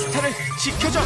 스타를 지켜줘!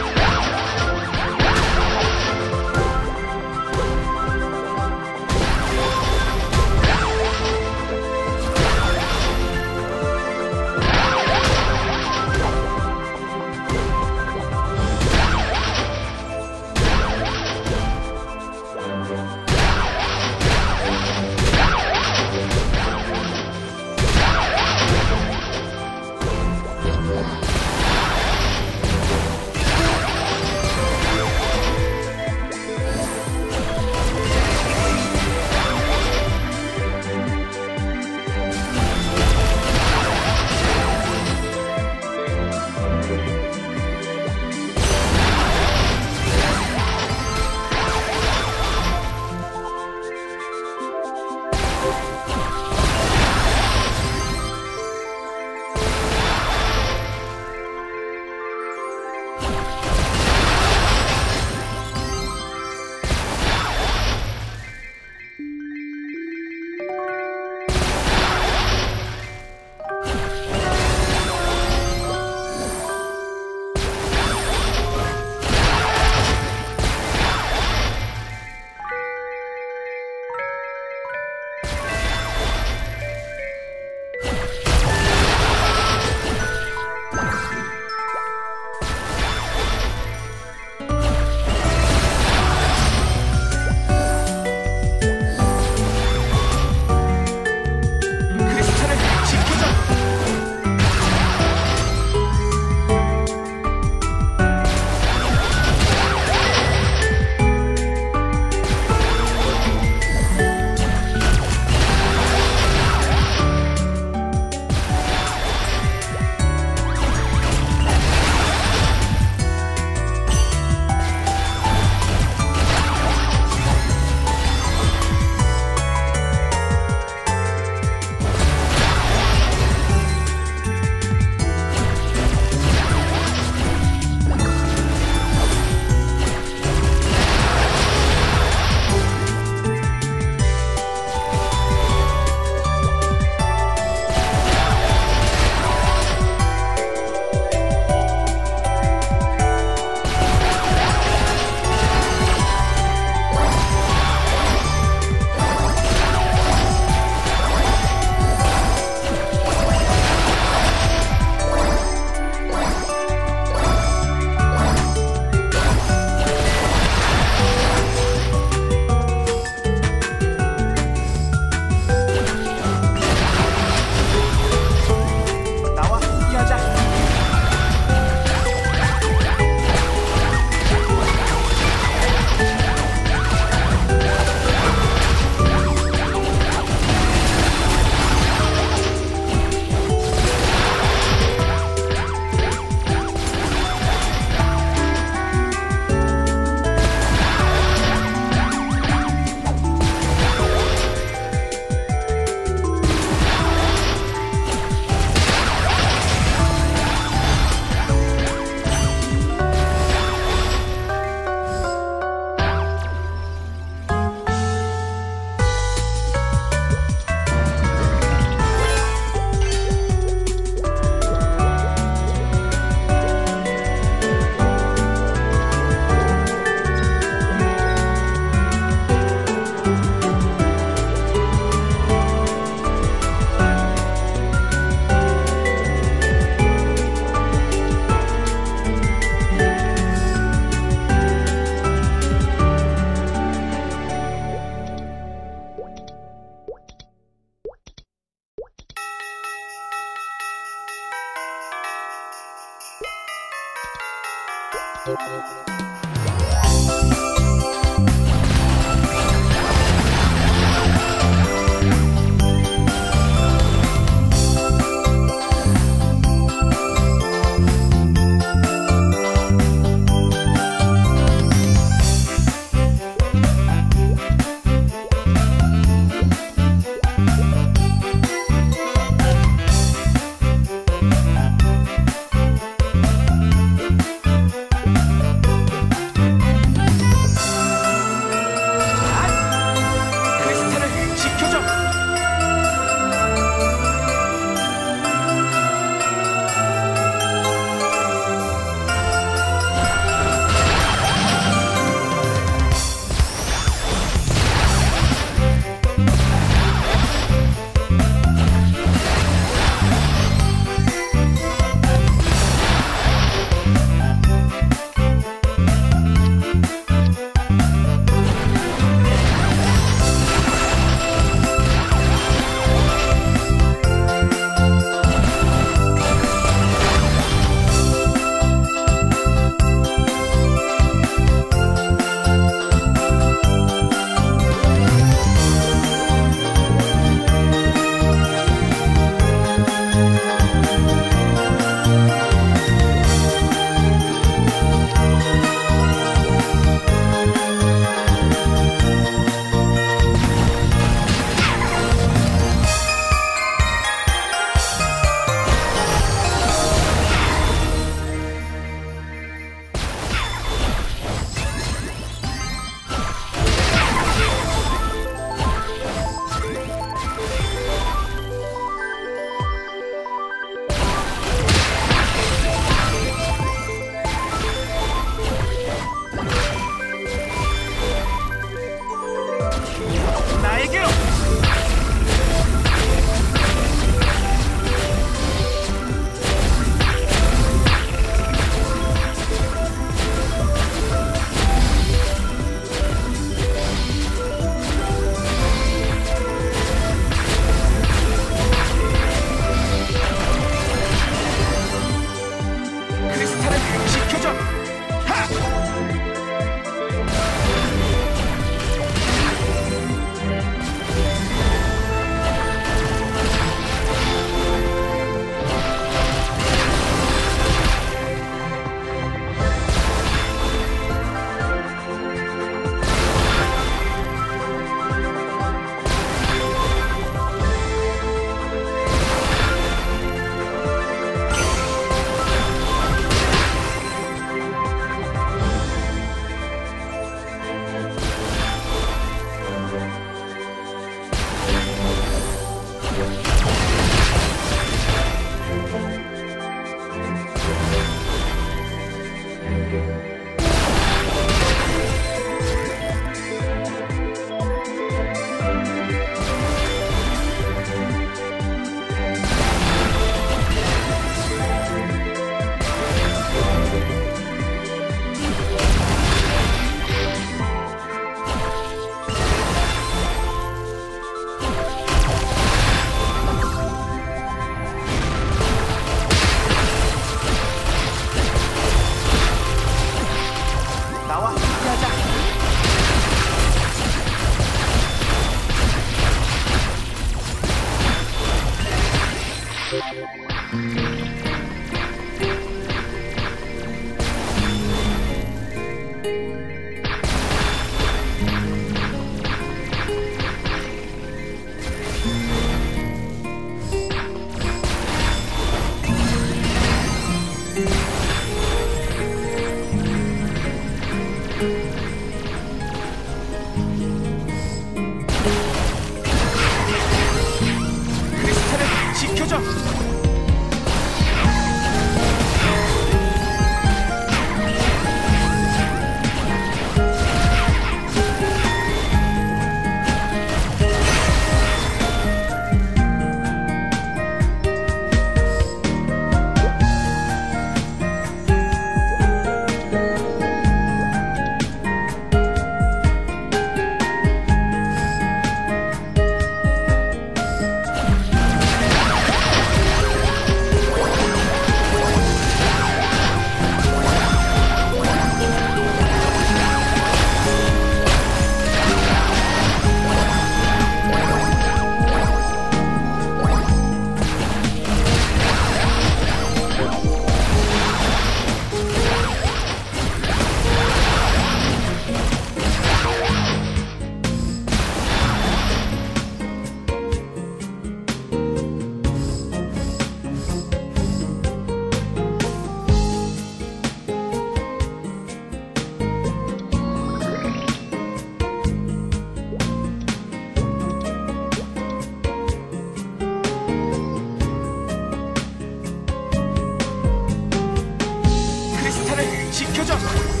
Just...